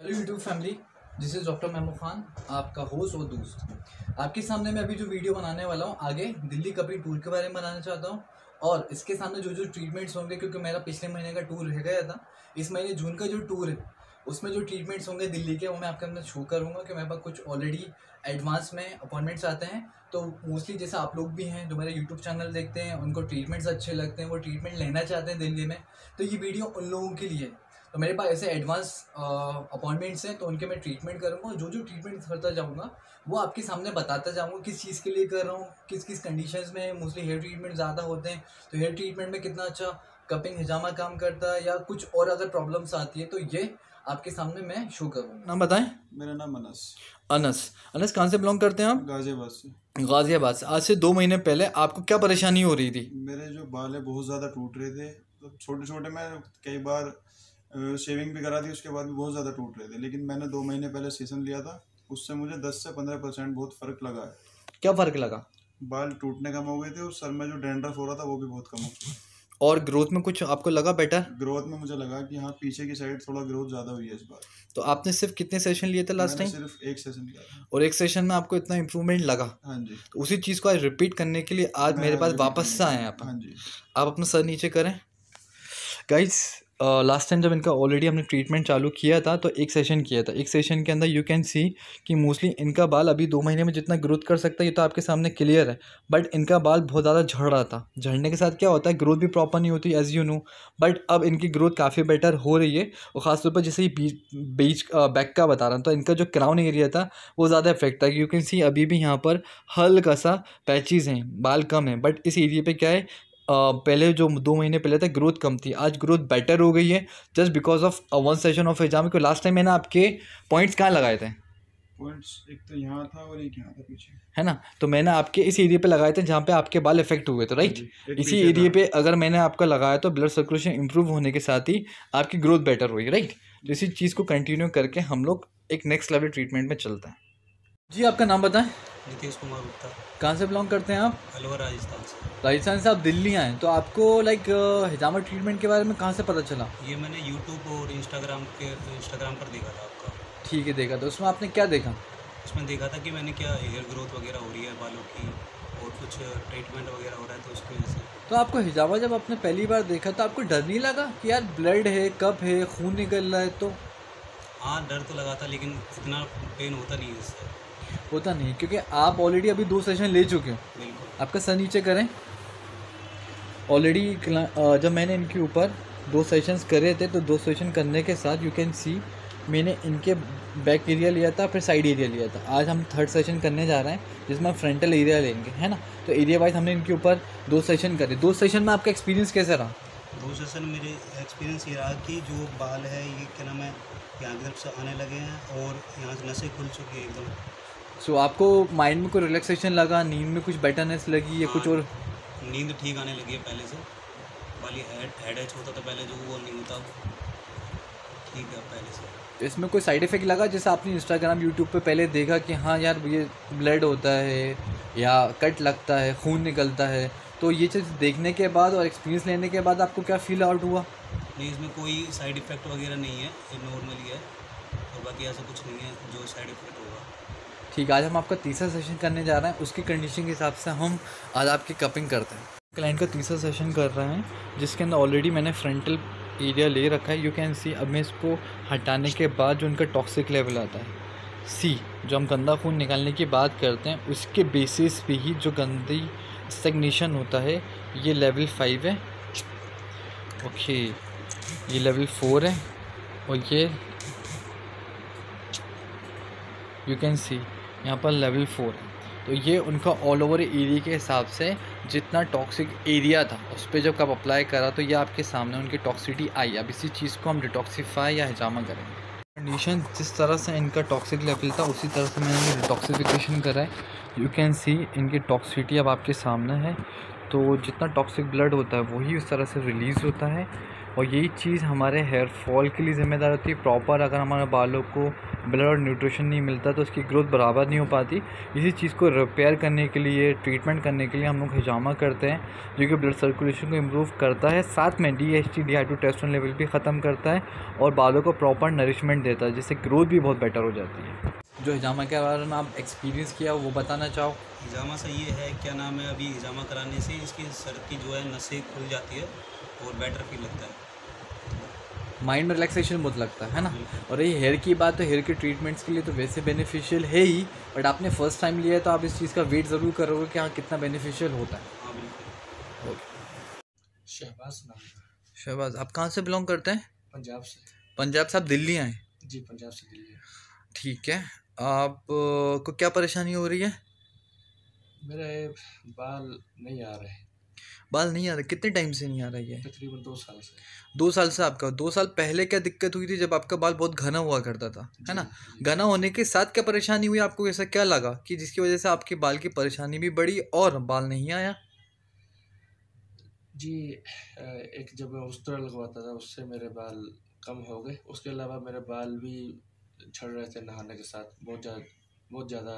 Hello YouTube family this is doctor Mahmood Khan आपका host और दोस्त। आपके सामने मैं अभी जो वीडियो बनाने वाला हूँ, आगे दिल्ली कपी टूर के बारे में बनाना चाहता हूँ। और इसके सामने जो जो ट्रीटमेंट्स होंगे, क्योंकि मेरा पिछले महीने का टूर रह गया था, इस महीने जून का जो टूर है, उसमें जो ट्रीटमेंट्स होंगे दिल्ली के, वो मैं आपके अंदर शो करूँगा कि मेरे पास कुछ ऑलरेडी एडवांस में अपॉइंटमेंट्स आते हैं। तो मोस्टली जैसे आप लोग भी हैं, जो मेरे यूट्यूब चैनल देखते हैं, उनको ट्रीटमेंट्स अच्छे लगते हैं, वो ट्रीटमेंट लेना चाहते हैं दिल्ली में तो ये वीडियो उन लोगों के लिए है तो मेरे पास ऐसे एडवांस अपॉइंटमेंट्स हैं तो उनके मैं ट्रीटमेंट करूँगा जो जो ट्रीटमेंट करता जाऊँगा वो आपके सामने बताता जाऊँगा किस चीज़ के लिए कर रहा हूँ किस किस कंडीशंस में मोस्टली हेयर ट्रीटमेंट ज़्यादा होते हैं तो हेयर ट्रीटमेंट में कितना अच्छा कपिंग हिजामा काम करता है या कुछ और अगर प्रॉब्लम्स आती है तो ये आपके सामने मैं शो करूँगा। नाम बताएँ? मेरा नाम अनस। अनस। अनस कहाँ से बिलोंग करते हैं आप? गाजियाबाद से। गाजियाबाद से। आज से दो महीने पहले आपको क्या परेशानी हो रही थी? मेरे जो बाल है बहुत ज़्यादा टूट रहे थे तो छोटे छोटे मैं कई बार शेविंग भी करा दी उसके बाद भी बहुत ज़्यादा टूट रहे थे। लेकिन मैंने दो महीने पहले सेशन लिया था उससे मुझे दस से पंद्रह परसेंट बहुत फ़र्क लगा है। क्या फ़र्क लगा? बाल टूटने कम हो गए थे और सर में जो डेंड्रफ हो रहा था वो भी बहुत कम हो गया। और ग्रोथ में कुछ आपको लगा बेटर ग्रोथ में मुझे लगा कि हाँ पीछे की साइड थोड़ा ग्रोथ ज़्यादा हुई है इस बार। तो आपने सिर्फ़ कितने सेशन लिए थे लास्ट टाइम सिर्फ़ एक सेशन लिया और एक सेशन में आपको इतना इम्प्रूवमेंट लगा? हाँ जी। तो उसी चीज़ को आज रिपीट करने के लिए आज मेरे पास वापस से आए हैं आप। हाँ जी। आप अपना सर नीचे करें। गाइस लास्ट टाइम जब इनका ऑलरेडी हमने ट्रीटमेंट चालू किया था तो एक सेशन किया था। एक सेशन के अंदर यू कैन सी कि मोस्टली इनका बाल अभी दो महीने में जितना ग्रोथ कर सकता है, ये तो आपके सामने क्लियर है। बट इनका बाल बहुत ज़्यादा झड़ रहा था। झड़ने के साथ क्या होता है ग्रोथ भी प्रॉपर नहीं होती एज यू नो बट अब इनकी ग्रोथ काफ़ी बेटर हो रही है। और ख़ासतौर पर जैसे ये बीच बीच बैक का बता रहा हूँ तो इनका जो क्राउन एरिया था, वो ज़्यादा इफ़ेक्ट था। यू कैन सी अभी भी यहाँ पर हल्का सा पैचेज हैं, बाल कम हैं। बट इस एरिए पे क्या है पहले जो दो महीने पहले था ग्रोथ कम थी। आज ग्रोथ बेटर हो गई है just because of one session of exam को लास्ट टाइम मैंने आपके पॉइंट्स कहाँ लगाए थे? पॉइंट्स एक तो यहाँ था और एक यहाँ था पीछे। है ना? तो मैंने आपके इस एरिया पे लगाए थे जहाँ पे आपके बाल इफ़ेक्ट हुए थे राइट इसी पीछे एरिया पे अगर मैंने आपका लगाया तो ब्लड सर्कुलेशन इंप्रूव होने के साथ ही आपकी ग्रोथ बेटर हुई राइट तो इसी चीज़ को कंटिन्यू करके हम लोग एक नेक्स्ट लेवल ट्रीटमेंट में चलते हैं। जी आपका नाम बताएँ? नीतीश कुमार गुप्ता। कहाँ से बिलोंग करते हैं आप? अलवर राजस्थान से। राजस्थान से आप दिल्ली आए तो आपको लाइक हिजामा ट्रीटमेंट के बारे में कहाँ से पता चला? ये मैंने यूट्यूब और इंस्टाग्राम के इंस्टाग्राम पर देखा था आपका। ठीक है देखा तो उसमें आपने क्या देखा? उसमें देखा था कि मैंने क्या हेयर ग्रोथ वगैरह हो रही है बालों की और कुछ ट्रीटमेंट वगैरह हो रहा है तो उसकी वजह से। तो आपको हिजामा जब आपने पहली बार देखा तो आपको डर नहीं लगा कि यार ब्लड है कप है खून निकल रहा है तो? हाँ डर तो लगा था लेकिन इतना पेन होता नहीं है इससे। होता नहीं क्योंकि आप ऑलरेडी अभी दो सेशन ले चुके हो। आपका सर नीचे करें। ऑलरेडी जब मैंने इनके ऊपर दो सेशंस करे थे तो दो सेशन करने के साथ यू कैन सी मैंने इनके बैक एरिया लिया था फिर साइड एरिया लिया था। आज हम थर्ड सेशन करने जा रहे हैं जिसमें हम फ्रंटल एरिया लेंगे है ना? तो एरिया वाइज हमने इनके ऊपर दो सेशन करे। दो सेशन में आपका एक्सपीरियंस कैसा रहा? दो सेशन मेरे एक्सपीरियंस ये रहा कि जो बाल है ये क्या नाम है यहाँ की तरफ़ से आने लगे हैं और यहाँ से नसें खुल चुकी है एकदम। सो आपको माइंड में कोई रिलैक्सेशन लगा नींद में कुछ बेटरनेस लगी या कुछ और? नींद ठीक आने लगी है पहले से। वाली हेड हेड एच होता था पहले जो वो नहीं होता। ठीक है पहले से। तो इसमें कोई साइड इफ़ेक्ट लगा? जैसे आपने इंस्टाग्राम यूट्यूब पे पहले देखा कि हाँ यार ये ब्लड होता है या कट लगता है खून निकलता है। तो ये चीज़ देखने के बाद और एक्सपीरियंस लेने के बाद आपको क्या फील आउट हुआ? नहीं इसमें कोई साइड इफ़ेक्ट वगैरह नहीं है ये नॉर्मली है और बाकी ऐसा कुछ नहीं है जो साइड इफ़ेक्ट होगा। ठीक है आज हम आपका तीसरा सेशन करने जा रहे हैं। उसकी कंडीशन के हिसाब से हम आज आपकी कपिंग करते हैं। क्लाइंट का तीसरा सेशन कर रहे हैं, जिसके अंदर ऑलरेडी मैंने फ्रंटल एरिया ले रखा है। यू कैन सी अब मैं इसको हटाने के बाद जो उनका टॉक्सिक लेवल आता है। सी जो हम गंदा खून निकालने की बात करते हैं, उसके बेसिस पे ही जो गंदी स्टेगनेशन होता है, ये लेवल फाइव है। ओके ये लेवल फोर है। और ये यू कैन सी यहाँ पर लेवल फोर है। तो ये उनका ऑल ओवर एरिया के हिसाब से जितना टॉक्सिक एरिया था, उस पर जब आप अप्लाई करा तो ये आपके सामने उनकी टॉक्सिटी आई। अब इसी चीज़ को हम डिटॉक्सीफाई या हजामा करेंगे। कंडीशन जिस तरह से इनका टॉक्सिक लेवल था, उसी तरह से मैंने ये डिटॉक्सिफिकेशन करा है। यू कैन सी इनकी टॉक्सिटी अब आपके सामने है। तो जितना टॉक्सिक ब्लड होता है, वही उस तरह से रिलीज़ होता है। और यही चीज़ हमारे हेयर फॉल के लिए ज़िम्मेदार होती है। प्रॉपर अगर हमारे बालों को ब्लड और न्यूट्रिशन नहीं मिलता तो उसकी ग्रोथ बराबर नहीं हो पाती। इसी चीज़ को रिपेयर करने के लिए ट्रीटमेंट करने के लिए हम लोग हिजामा करते हैं, जो कि ब्लड सर्कुलेशन को इम्प्रूव करता है। साथ में D H T D level भी ख़त्म करता है और बालों को प्रॉपर नरिशमेंट देता है, जिससे ग्रोथ भी बहुत बेटर हो जाती है। जो हिजामा के बारे में आप एक्सपीरियंस किया, वो बताना चाहो। हिजामा से ये है, क्या नाम है अभी हिजामा कराने से इसकी सर की जो है नसें खुल जाती है। और बेटर फील लगता है। माइंड में रिलैक्सेशन बहुत लगता है ना? और ये हेयर की बात तो हेयर के ट्रीटमेंट्स के लिए तो वैसे बेनिफिशियल है ही बट आपने फ़र्स्ट टाइम लिया है तो आप इस चीज़ का वेट ज़रूर करोगे कि हाँ कितना बेनिफिशियल होता है। हाँ शहबाज शहबाज आप कहाँ से बिलोंग करते हैं? पंजाब से। पंजाब से आप दिल्ली आए? जी पंजाब से दिल्ली ठीक है आप को क्या परेशानी हो रही है? मेरे बाल नहीं आ रहे। बाल नहीं आ रहे कितने टाइम से नहीं आ रही है तकरीबन दो साल से। दो साल से आपका दो साल पहले क्या दिक्कत हुई थी जब आपका बाल बहुत घना हुआ करता था है ना? घना होने के साथ क्या परेशानी हुई आपको ऐसा क्या लगा कि जिसकी वजह से आपके बाल की परेशानी भी बढ़ी और बाल नहीं आया? जी एक जब मैं उस्तरा लगवाता था उससे मेरे बाल कम हो गए। उसके अलावा मेरे बाल भी झड़ रहे थे नहाने के साथ बहुत ज़्यादा बहुत ज़्यादा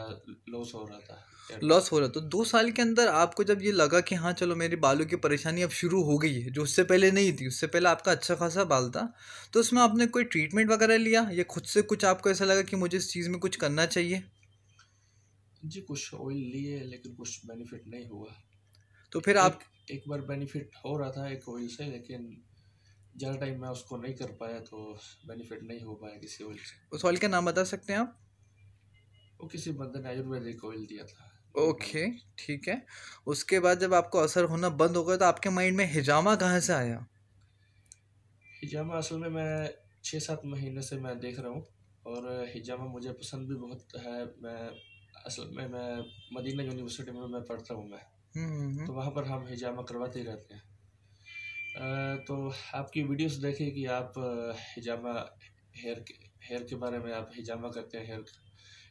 लॉस हो रहा था लॉस हो रहा तो दो साल के अंदर आपको जब ये लगा कि हाँ चलो मेरी बालों की परेशानी अब शुरू हो गई है जो उससे पहले नहीं थी उससे पहले आपका अच्छा खासा बाल था तो उसमें आपने कोई ट्रीटमेंट वगैरह लिया? या खुद से कुछ आपको ऐसा लगा कि मुझे इस चीज़ में कुछ करना चाहिए? जी कुछ ऑयल लिए लेकिन कुछ बेनिफिट नहीं हुआ। तो फिर आप एक, एक बार बेनिफिट हो रहा था एक ऑयल से लेकिन ज़्यादा टाइम मैं उसको नहीं कर पाया तो बेनिफिट नहीं हो पाया किसी ऑयल से। उस ऑयल का नाम बता सकते हैं आप? वो किसी बंदे ने आयुर्वेदिक ऑयल दिया था। ओके ठीक है। उसके बाद जब आपको असर होना बंद हो गया तो आपके माइंड में हिजामा कहाँ से आया? हिजामा असल में मैं छः सात महीने से मैं देख रहा हूँ और हिजामा मुझे पसंद भी बहुत है। मैं असल में मैं मदीना यूनिवर्सिटी में मैं पढ़ता हूँ मैं। हम्म, हम्म, हम्म। तो वहाँ पर हम हिजामा करवाते ही रहते हैं। तो आपकी वीडियोस देखे कि आप हिजामा हेयर के हेयर के बारे में आप हिजामा करते हैं हेयर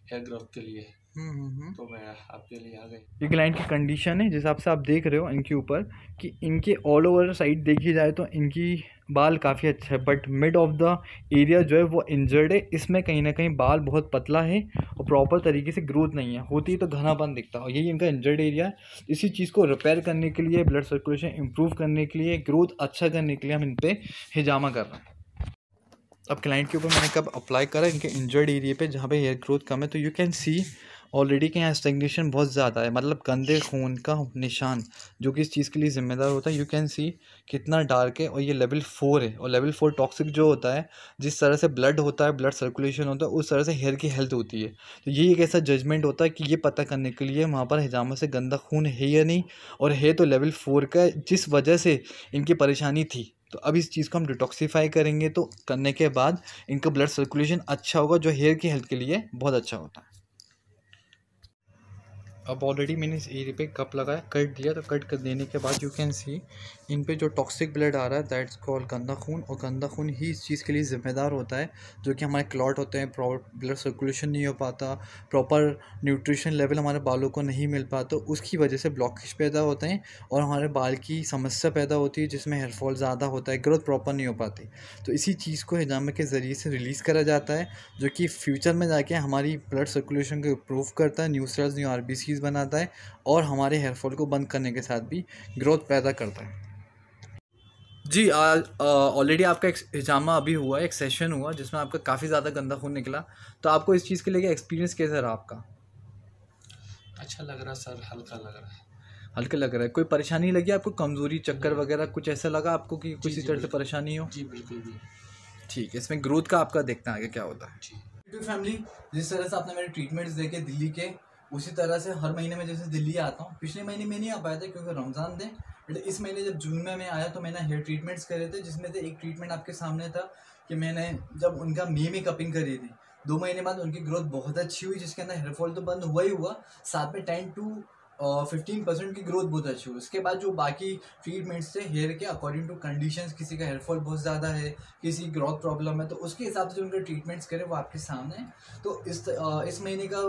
हेयर ग्रोथ के लिए। हम्म, हम्म, हम्म। तो मैं आपके लिए आ गई ये क्लाइंट की कंडीशन है जिस हिसाब से आप देख रहे हो इनके ऊपर कि इनके ऑल ओवर साइड देखी जाए तो इनकी बाल काफ़ी अच्छा है but mid of the area जो है वो इंजर्ड है। इसमें कहीं ना कहीं बाल बहुत पतला है और प्रॉपर तरीके से ग्रोथ नहीं है। होती तो घनापन दिखता है और यही इनका इंजर्ड एरिया है। इसी चीज़ को रिपेयर करने के लिए ब्लड सर्कुलेशन इंप्रूव करने के लिए ग्रोथ अच्छा करने के लिए हम इन पर हिजामा कर रहे हैं। अब क्लाइंट के ऊपर मैंने कब अप्लाई करा, इनके इंजर्ड एरिया पे जहाँ पे हेयर ग्रोथ कम है तो यू कैन सी ऑलरेडी के यहाँ स्टेगनेशन बहुत ज़्यादा है। मतलब गंदे खून का निशान जो कि इस चीज़ के लिए ज़िम्मेदार होता है यू कैन सी कितना डार्क है और ये लेवल फोर है। और लेवल फोर टॉक्सिक जो होता है, जिस तरह से ब्लड होता है ब्लड सर्कुलेशन होता है, उस तरह से हेयर की हेल्थ होती है। तो ये एक ऐसा जजमेंट होता है कि ये पता करने के लिए वहाँ पर हिजामा से गंदा खून है या नहीं। और है तो लेवल फोर का, जिस वजह से इनकी परेशानी थी। तो अब इस चीज़ को हम डिटॉक्सीफाई करेंगे तो करने के बाद इनका ब्लड सर्कुलेशन अच्छा होगा, जो हेयर की हेल्थ के लिए बहुत अच्छा होता है। अब ऑलरेडी मैंने इस एरिया पे कप लगाया कट दिया तो कट कर देने के बाद यू कैन सी इन पे जो टॉक्सिक ब्लड आ रहा है दैट्स कॉल्ड गंदा खून, और गंदा खून ही इस चीज़ के लिए ज़िम्मेदार होता है, जो कि हमारे क्लॉट होते हैं प्रॉपर ब्लड सर्कुलेशन नहीं हो पाता प्रॉपर न्यूट्रिशन लेवल हमारे बालों को नहीं मिल पाता उसकी वजह से ब्लॉकेज पैदा होते हैं, और हमारे बाल की समस्या पैदा होती है, जिसमें हेयरफॉल ज़्यादा होता है ग्रोथ प्रॉपर नहीं हो पाती। तो इसी चीज़ को हिजामे के ज़रिए से रिलीज़ करा जाता है, जो कि फ्यूचर में जाके हमारी ब्लड सर्कुलेशन को इम्प्रूव करता है न्यू न्यू आर बनाता है और हमारे हेयर फॉल को बंद करने के साथ भी ग्रोथ पैदा करता है। जी ऑलरेडी आपका एक हिजामा अभी हुआ एक सेशन हुआ जिसमें आपका काफ़ी ज़्यादा गंदा खून निकला। तो आपको इस चीज़ के लिए एक्सपीरियंस कैसा रहा आपका? अच्छा लग रहा सर हल्का लग रहा है। हल्का लग रहा है। कोई परेशानी लगी आपको? कमज़ोरी चक्कर वगैरह कुछ ऐसा लगा आपको कि किसी तरह से परेशानी हो? जी बिल्कुल भी। ठीक है इसमें ग्रोथ का आपका देखना आगे क्या होता है। जी। फैमिली जिस तरह से आपने मेरे ट्रीटमेंट्स देखे दिल्ली के उसी तरह से हर महीने में जैसे दिल्ली आता हूँ, पिछले महीने में नहीं आ पाया था क्योंकि रमज़ान थे बट इस महीने जब जून में मैं आया तो मैंने हेयर ट्रीटमेंट्स करे थे, जिसमें से एक ट्रीटमेंट आपके सामने था कि मैंने जब उनका मे में कपिंग करी थी। दो महीने बाद उनकी ग्रोथ बहुत अच्छी हुई, जिसके अंदर हेयरफॉल तो बंद हुआ ही हुआ, साथ में टेन टू फिफ्टीन परसेंट की ग्रोथ बहुत अच्छी हुई। उसके बाद जो बाकी ट्रीटमेंट्स थे हेयर के अकॉर्डिंग टू कंडीशंस किसी का हेयरफॉल बहुत ज़्यादा है, किसी की ग्रोथ प्रॉब्लम है तो उसके हिसाब से जो उनके ट्रीटमेंट्स करें वो आपके सामने तो इस इस महीने का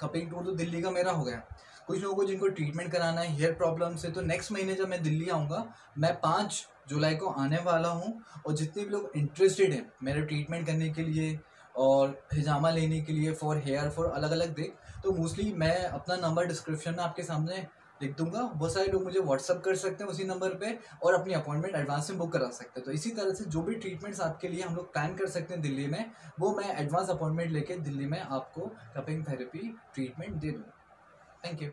कपिंग टूर तो दिल्ली का मेरा हो गया। कुछ लोगों को जिनको ट्रीटमेंट कराना है हेयर प्रॉब्लम से तो नेक्स्ट महीने जब मैं दिल्ली आऊँगा, मैं पाँच जुलाई को आने वाला हूँ और जितने भी लोग इंटरेस्टेड हैं मेरे ट्रीटमेंट करने के लिए और हिजामा लेने के लिए फॉर हेयर फॉर अलग अलग देख तो मोस्टली मैं अपना नंबर डिस्क्रिप्शन में आपके सामने लिख दूँगा। बहुत सारे लोग मुझे व्हाट्सअप कर सकते हैं उसी नंबर पे और अपनी अपॉइंटमेंट एडवांस में बुक करा सकते हैं। तो इसी तरह से जो भी ट्रीटमेंट्स आपके लिए हम लोग प्लान कर सकते हैं दिल्ली में, वो मैं एडवांस अपॉइंटमेंट लेके दिल्ली में आपको कपिंग थेरेपी ट्रीटमेंट दे दूँगा। Thank you